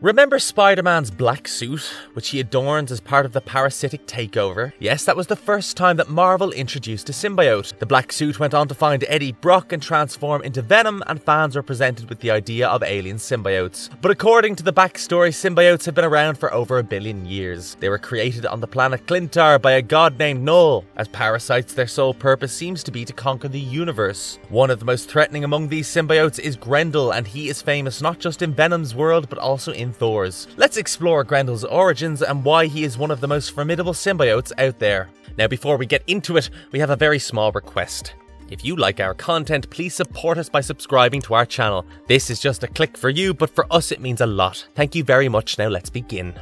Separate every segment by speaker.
Speaker 1: Remember Spider Man's black suit, which he adorns as part of the parasitic takeover? Yes, that was the first time that Marvel introduced a symbiote. The black suit went on to find Eddie Brock and transform into Venom, and fans were presented with the idea of alien symbiotes. But according to the backstory, symbiotes have been around for over a billion years. They were created on the planet Klyntar by a god named Knull. As parasites, their sole purpose seems to be to conquer the universe. One of the most threatening among these symbiotes is Grendel, and he is famous not just in Venom's world, but also in Thor's. Let's explore Grendel's origins and why he is one of the most formidable symbiotes out there. Now, before we get into it, we have a very small request. If you like our content, please support us by subscribing to our channel. This is just a click for you, but for us it means a lot. Thank you very much. Now let's begin.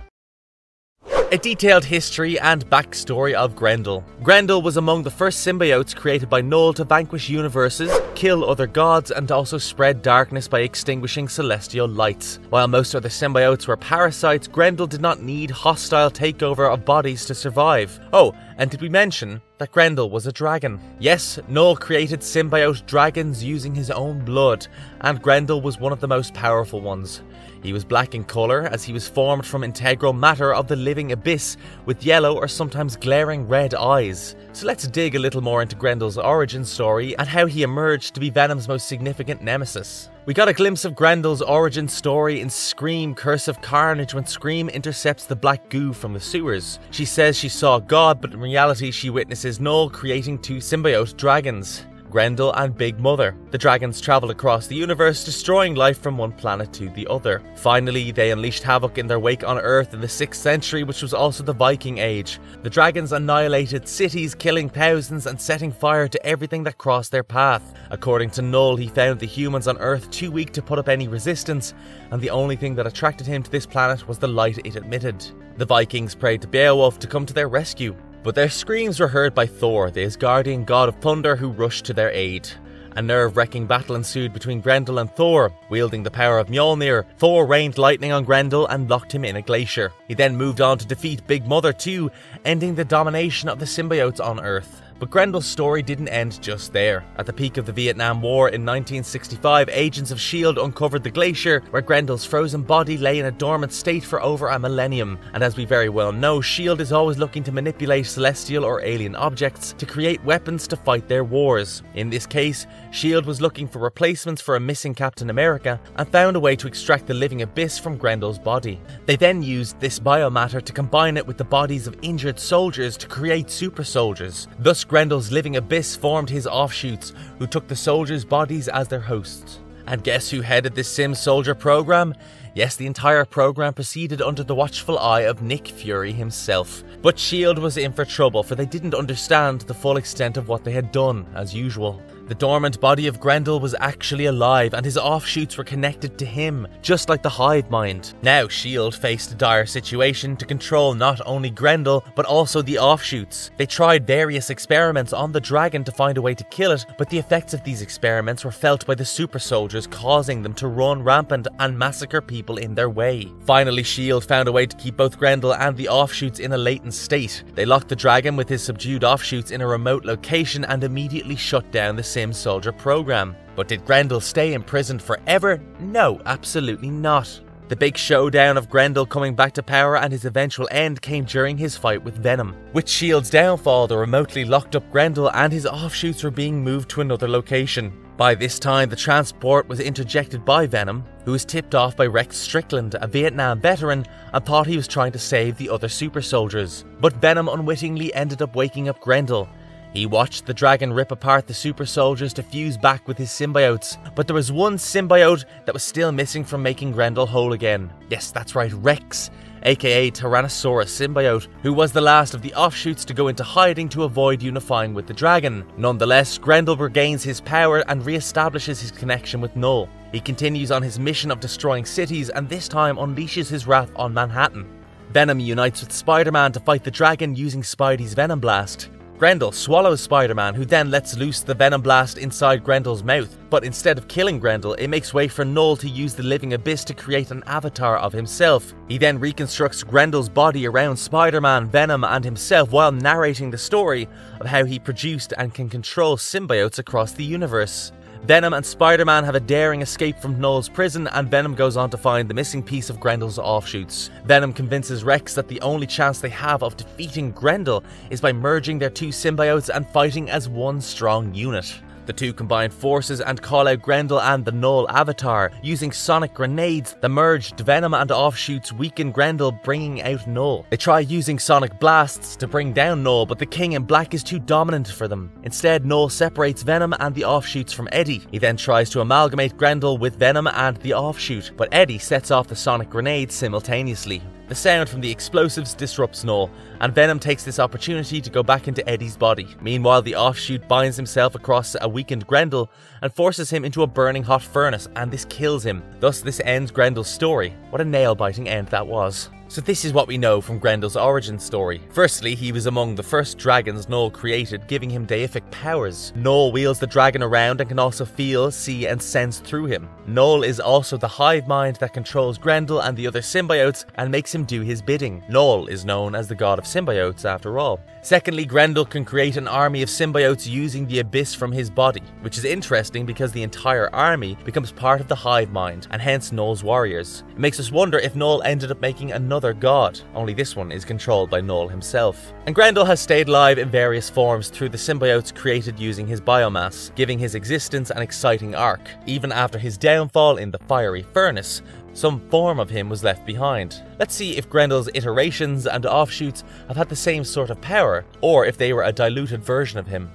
Speaker 1: A detailed history and backstory of Grendel. Grendel was among the first symbiotes created by Knull to vanquish universes, kill other gods, and also spread darkness by extinguishing celestial lights. While most other symbiotes were parasites, Grendel did not need hostile takeover of bodies to survive. Oh, and did we mention that Grendel was a dragon? Yes, Knull created symbiote dragons using his own blood, and Grendel was one of the most powerful ones. He was black in colour as he was formed from integral matter of the living abyss with yellow or sometimes glaring red eyes. So let's dig a little more into Grendel's origin story and how he emerged to be Venom's most significant nemesis. We got a glimpse of Grendel's origin story in Scream Curse of Carnage when Scream intercepts the black goo from the sewers. She says she saw God, but in reality she witnesses Knull creating two symbiote dragons. Grendel and Big Mother. The dragons travel across the universe, destroying life from one planet to the other. Finally, they unleashed havoc in their wake on Earth in the 6th century, which was also the Viking Age. The dragons annihilated cities, killing thousands and setting fire to everything that crossed their path. According to Knull, he found the humans on Earth too weak to put up any resistance, and the only thing that attracted him to this planet was the light it emitted. The Vikings prayed to Beowulf to come to their rescue, but their screams were heard by Thor, the Asgardian god of thunder who rushed to their aid. A nerve wracking battle ensued between Grendel and Thor. Wielding the power of Mjolnir, Thor rained lightning on Grendel and locked him in a glacier. He then moved on to defeat Big Mother too, ending the domination of the symbiotes on Earth. But Grendel's story didn't end just there. At the peak of the Vietnam War in 1965, agents of S.H.I.E.L.D. uncovered the glacier where Grendel's frozen body lay in a dormant state for over a millennium. And as we very well know, S.H.I.E.L.D. is always looking to manipulate celestial or alien objects to create weapons to fight their wars. In this case, S.H.I.E.L.D. was looking for replacements for a missing Captain America and found a way to extract the living abyss from Grendel's body. They then used this biomatter to combine it with the bodies of injured soldiers to create super soldiers. Thus, Grendel's living abyss formed his offshoots, who took the soldiers' bodies as their hosts. And guess who headed this Sim Soldier program? Yes, the entire program proceeded under the watchful eye of Nick Fury himself. But S.H.I.E.L.D. was in for trouble, for they didn't understand the full extent of what they had done, as usual. The dormant body of Grendel was actually alive, and his offshoots were connected to him, just like the hive mind. Now, S.H.I.E.L.D. faced a dire situation to control not only Grendel, but also the offshoots. They tried various experiments on the dragon to find a way to kill it, but the effects of these experiments were felt by the super soldiers, causing them to run rampant and massacre people in their way. Finally, S.H.I.E.L.D. found a way to keep both Grendel and the offshoots in a latent state. They locked the dragon with his subdued offshoots in a remote location and immediately shut down the Sim Soldier program. But did Grendel stay imprisoned forever? No, absolutely not. The big showdown of Grendel coming back to power and his eventual end came during his fight with Venom. With S.H.I.E.L.D.'s downfall, the remotely locked up Grendel and his offshoots were being moved to another location. By this time, the transport was interjected by Venom, who was tipped off by Rex Strickland, a Vietnam veteran, and thought he was trying to save the other super soldiers. But Venom unwittingly ended up waking up Grendel, he watched the dragon rip apart the super soldiers to fuse back with his symbiotes, but there was one symbiote that was still missing from making Grendel whole again. Yes, that's right, Rex, aka Tyrannosaurus symbiote, who was the last of the offshoots to go into hiding to avoid unifying with the dragon. Nonetheless, Grendel regains his power and re-establishes his connection with Knull. He continues on his mission of destroying cities and this time unleashes his wrath on Manhattan. Venom unites with Spider-Man to fight the dragon using Spidey's Venom Blast. Grendel swallows Spider Man, who then lets loose the venom blast inside Grendel's mouth. But instead of killing Grendel, it makes way for Knull to use the living abyss to create an avatar of himself. He then reconstructs Grendel's body around Spider Man, Venom, and himself while narrating the story of how he produced and can control symbiotes across the universe. Venom and Spider Man have a daring escape from Knull's prison, and Venom goes on to find the missing piece of Grendel's offshoots. Venom convinces Rex that the only chance they have of defeating Grendel is by merging their two symbiotes and fighting as one strong unit. The two combine forces and call out Grendel and the Knull Avatar. Using sonic grenades, the merged Venom and offshoots weaken Grendel, bringing out Knull. They try using sonic blasts to bring down Knull, but the King in Black is too dominant for them. Instead, Knull separates Venom and the offshoots from Eddie. He then tries to amalgamate Grendel with Venom and the offshoot, but Eddie sets off the sonic grenades simultaneously. The sound from the explosives disrupts Knull, and Venom takes this opportunity to go back into Eddie's body. Meanwhile, the offshoot binds himself across a weakened Grendel and forces him into a burning hot furnace, and this kills him. Thus, this ends Grendel's story. What a nail biting end that was. So this is what we know from Grendel's origin story. Firstly, he was among the first dragons Knull created, giving him deific powers. Knull wheels the dragon around and can also feel, see, and sense through him. Knull is also the hive mind that controls Grendel and the other symbiotes and makes him do his bidding. Knull is known as the god of symbiotes after all. Secondly, Grendel can create an army of symbiotes using the abyss from his body, which is interesting because the entire army becomes part of the hive mind, and hence Knull's warriors. It makes us wonder if Knull ended up making another god, only this one is controlled by Knull himself. And Grendel has stayed alive in various forms through the symbiotes created using his biomass, giving his existence an exciting arc. Even after his downfall in the fiery furnace, some form of him was left behind. Let's see if Grendel's iterations and offshoots have had the same sort of power, or if they were a diluted version of him.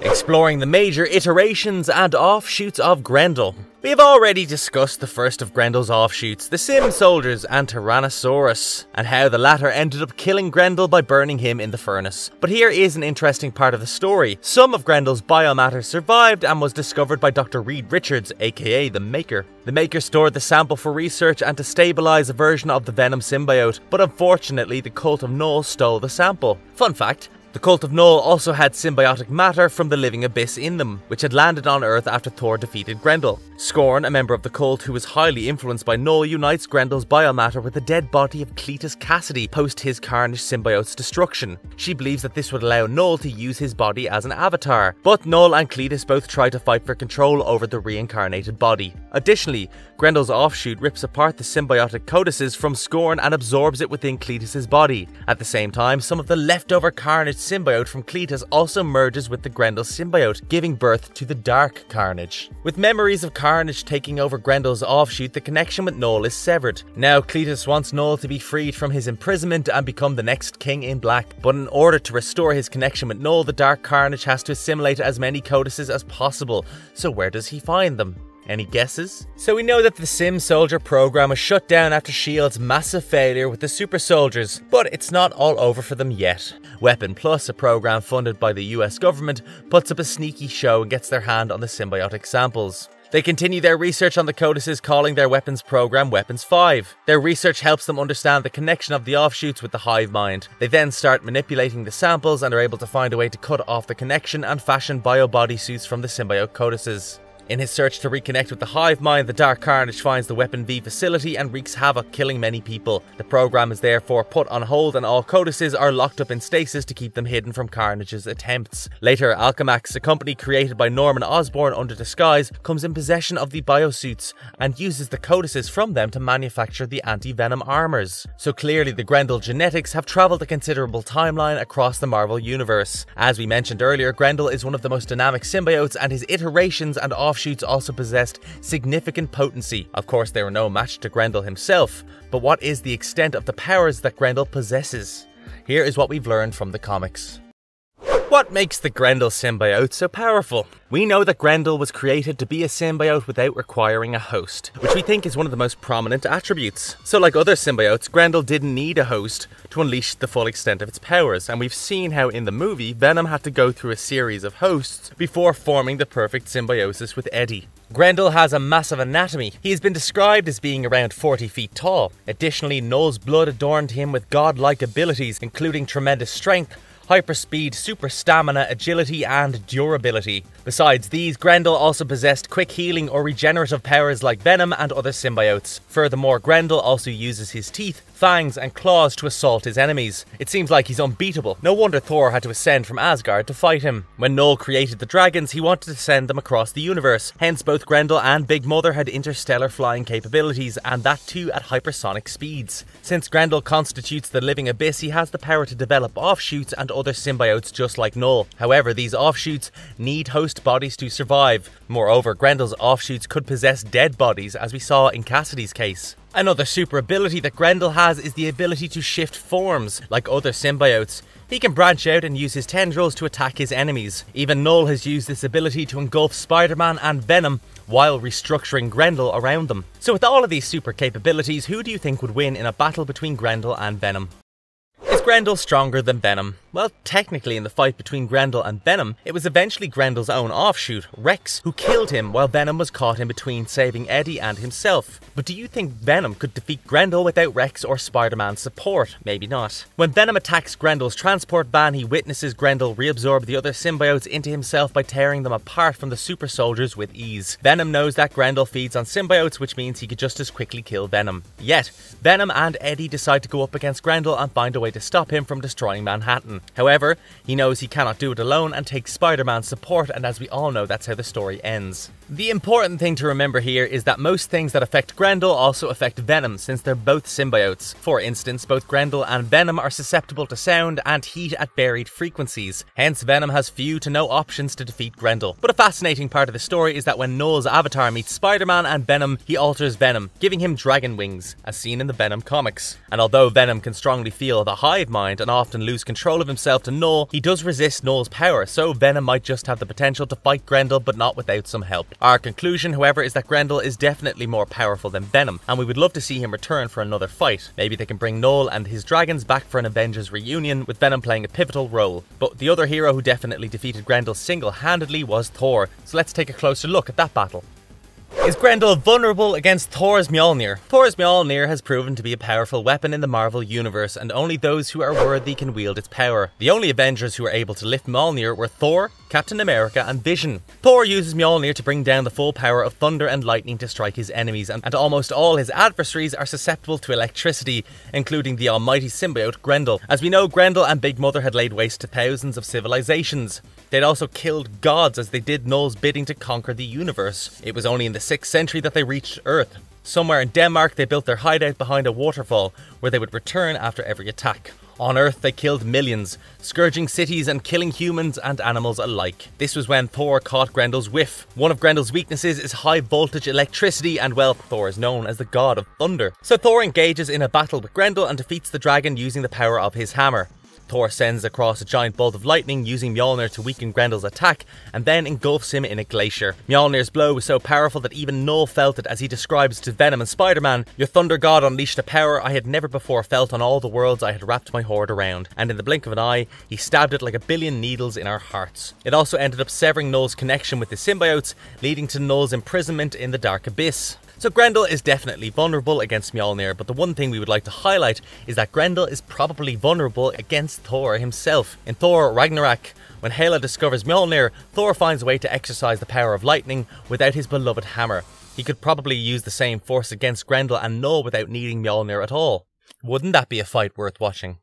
Speaker 1: Exploring the major iterations and offshoots of Grendel. We have already discussed the first of Grendel's offshoots, the Sim Soldiers and Tyrannosaurus, and how the latter ended up killing Grendel by burning him in the furnace. But here is an interesting part of the story. Some of Grendel's biomatter survived and was discovered by Dr. Reed Richards, aka the Maker. The Maker stored the sample for research and to stabilize a version of the Venom symbiote, but unfortunately the Cult of Knull stole the sample. Fun fact, the Cult of Knull also had symbiotic matter from the living abyss in them, which had landed on Earth after Thor defeated Grendel. Scorn, a member of the cult who was highly influenced by Knull, unites Grendel's biomatter with the dead body of Cletus Cassidy post his Carnage symbiote's destruction. She believes that this would allow Knull to use his body as an avatar, but Knull and Cletus both try to fight for control over the reincarnated body. Additionally, Grendel's offshoot rips apart the symbiotic codices from Scorn and absorbs it within Cletus's body. At the same time, some of the leftover Carnage symbiote from Cletus also merges with the Grendel symbiote, giving birth to the Dark Carnage. With memories of Carnage taking over Grendel's offshoot, the connection with Knull is severed. Now, Cletus wants Knull to be freed from his imprisonment and become the next King in Black. But in order to restore his connection with Knull, the Dark Carnage has to assimilate as many codices as possible. So, where does he find them? Any guesses? So we know that the Sim Soldier program was shut down after S.H.I.E.L.D's massive failure with the Super Soldiers, but it's not all over for them yet. Weapon Plus, a program funded by the US government, puts up a sneaky show and gets their hand on the symbiotic samples. They continue their research on the codices, calling their weapons program Weapons 5. Their research helps them understand the connection of the offshoots with the hive mind. They then start manipulating the samples and are able to find a way to cut off the connection and fashion bio body suits from the symbiote codices. In his search to reconnect with the Hive Mind, the Dark Carnage finds the Weapon V facility and wreaks havoc, killing many people. The program is therefore put on hold and all codices are locked up in stasis to keep them hidden from Carnage's attempts. Later, Alchemax, a company created by Norman Osborn under disguise, comes in possession of the biosuits and uses the codices from them to manufacture the anti-venom armors. So clearly the Grendel genetics have travelled a considerable timeline across the Marvel universe. As we mentioned earlier, Grendel is one of the most dynamic symbiotes and his iterations and offshoots also possessed significant potency. Of course, they were no match to Grendel himself, but what is the extent of the powers that Grendel possesses? Here is what we've learned from the comics. What makes the Grendel symbiote so powerful? We know that Grendel was created to be a symbiote without requiring a host, which we think is one of the most prominent attributes. So, like other symbiotes, Grendel didn't need a host to unleash the full extent of its powers, and we've seen how in the movie Venom had to go through a series of hosts before forming the perfect symbiosis with Eddie. Grendel has a massive anatomy. He has been described as being around 40 feet tall. Additionally, Knull's blood adorned him with godlike abilities, including tremendous strength, hyperspeed, super stamina, agility, and durability. Besides these, Grendel also possessed quick healing or regenerative powers like Venom and other symbiotes. Furthermore, Grendel also uses his teeth fangs and claws to assault his enemies. It seems like he's unbeatable. No wonder Thor had to ascend from Asgard to fight him. When Knull created the dragons, he wanted to send them across the universe. Hence, both Grendel and Big Mother had interstellar flying capabilities, and that too at hypersonic speeds. Since Grendel constitutes the living abyss, he has the power to develop offshoots and other symbiotes just like Knull. However, these offshoots need host bodies to survive. Moreover, Grendel's offshoots could possess dead bodies, as we saw in Cassidy's case. Another super ability that Grendel has is the ability to shift forms, like other symbiotes. He can branch out and use his tendrils to attack his enemies. Even Knull has used this ability to engulf Spider-Man and Venom while restructuring Grendel around them. So with all of these super capabilities, who do you think would win in a battle between Grendel and Venom? Grendel stronger than Venom? Well, technically, in the fight between Grendel and Venom, it was eventually Grendel's own offshoot, Rex, who killed him while Venom was caught in between saving Eddie and himself. But do you think Venom could defeat Grendel without Rex or Spider Man's support? Maybe not. When Venom attacks Grendel's transport van, he witnesses Grendel reabsorb the other symbiotes into himself by tearing them apart from the super soldiers with ease. Venom knows that Grendel feeds on symbiotes, which means he could just as quickly kill Venom. Yet, Venom and Eddie decide to go up against Grendel and find a way to stop him from destroying Manhattan. However, he knows he cannot do it alone and takes Spider Man's support, and as we all know, that's how the story ends. The important thing to remember here is that most things that affect Grendel also affect Venom, since they're both symbiotes. For instance, both Grendel and Venom are susceptible to sound and heat at varied frequencies, hence Venom has few to no options to defeat Grendel. But a fascinating part of the story is that when Knull's avatar meets Spider-Man and Venom, he alters Venom, giving him dragon wings, as seen in the Venom comics. And although Venom can strongly feel the hive mind and often lose control of himself to Knull, he does resist Knull's power, so Venom might just have the potential to fight Grendel but not without some help. Our conclusion, however, is that Grendel is definitely more powerful than Venom, and we would love to see him return for another fight. Maybe they can bring Knull and his dragons back for an Avengers reunion, with Venom playing a pivotal role. But the other hero who definitely defeated Grendel single-handedly was Thor, so let's take a closer look at that battle. Is Grendel vulnerable against Thor's Mjolnir? Thor's Mjolnir has proven to be a powerful weapon in the Marvel Universe, and only those who are worthy can wield its power. The only Avengers who were able to lift Mjolnir were Thor, Captain America, and Vision. Thor uses Mjolnir to bring down the full power of thunder and lightning to strike his enemies, and, and almost all his adversaries are susceptible to electricity, including the almighty symbiote Grendel. As we know, Grendel and Big Mother had laid waste to thousands of civilizations. They'd also killed gods as they did Knull's bidding to conquer the universe. It was only in the 6th century that they reached Earth. Somewhere in Denmark, they built their hideout behind a waterfall where they would return after every attack. On Earth, they killed millions, scourging cities and killing humans and animals alike. This was when Thor caught Grendel's whiff. One of Grendel's weaknesses is high voltage electricity, and well, Thor is known as the god of thunder. So Thor engages in a battle with Grendel and defeats the dragon using the power of his hammer. Thor sends across a giant bolt of lightning using Mjolnir to weaken Grendel's attack and then engulfs him in a glacier. Mjolnir's blow was so powerful that even Knull felt it as he describes to Venom and Spider-Man, Your thunder god unleashed a power I had never before felt on all the worlds I had wrapped my horde around, and in the blink of an eye, he stabbed it like a billion needles in our hearts. It also ended up severing Knull's connection with the symbiotes, leading to Knull's imprisonment in the Dark Abyss. So Grendel is definitely vulnerable against Mjolnir, but the one thing we would like to highlight is that Grendel is probably vulnerable against Thor himself. In Thor Ragnarok, when Hela discovers Mjolnir, Thor finds a way to exercise the power of lightning without his beloved hammer. He could probably use the same force against Grendel and Knull without needing Mjolnir at all. Wouldn't that be a fight worth watching?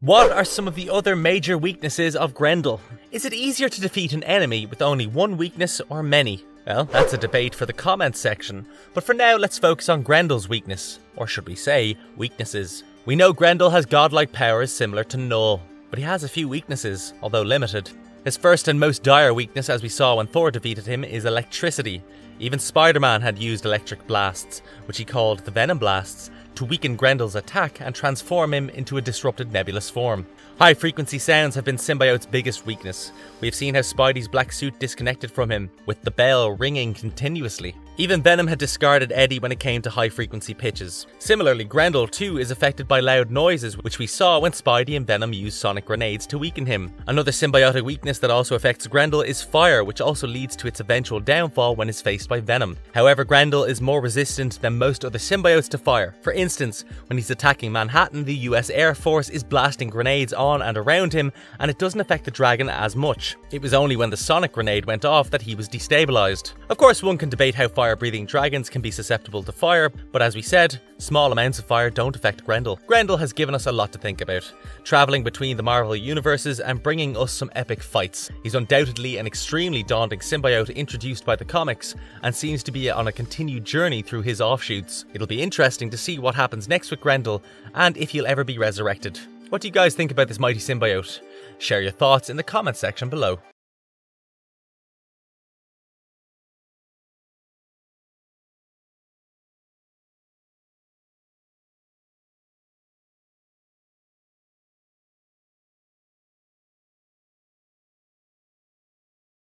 Speaker 1: What are some of the other major weaknesses of Grendel? Is it easier to defeat an enemy with only one weakness or many? Well, that's a debate for the comments section, but for now let's focus on Grendel's weakness, or should we say, weaknesses. We know Grendel has godlike powers similar to Knull, but he has a few weaknesses, although limited. His first and most dire weakness, as we saw when Thor defeated him, is electricity. Even Spider-Man had used electric blasts, which he called the Venom Blasts, to weaken Grendel's attack and transform him into a disrupted nebulous form. High frequency sounds have been Symbiote's biggest weakness. We have seen how Spidey's black suit disconnected from him, with the bell ringing continuously. Even Venom had discarded Eddie when it came to high frequency pitches. Similarly, Grendel too is affected by loud noises, which we saw when Spidey and Venom used sonic grenades to weaken him. Another symbiotic weakness that also affects Grendel is fire, which also leads to its eventual downfall when it's faced by venom. However, Grendel is more resistant than most other symbiotes to fire. For instance, when he's attacking Manhattan, the US Air Force is blasting grenades on and around him, and it doesn't affect the dragon as much. It was only when the sonic grenade went off that he was destabilized. Of course, one can debate how fire breathing dragons can be susceptible to fire, but as we said, small amounts of fire don't affect Grendel. Grendel has given us a lot to think about, traveling between the Marvel universes and bringing us some epic fights. He's undoubtedly an extremely daunting symbiote introduced by the comics and seems to be on a continued journey through his offshoots. It'll be interesting to see what happens next with Grendel and if he'll ever be resurrected. What do you guys think about this mighty symbiote? Share your thoughts in the comments section below.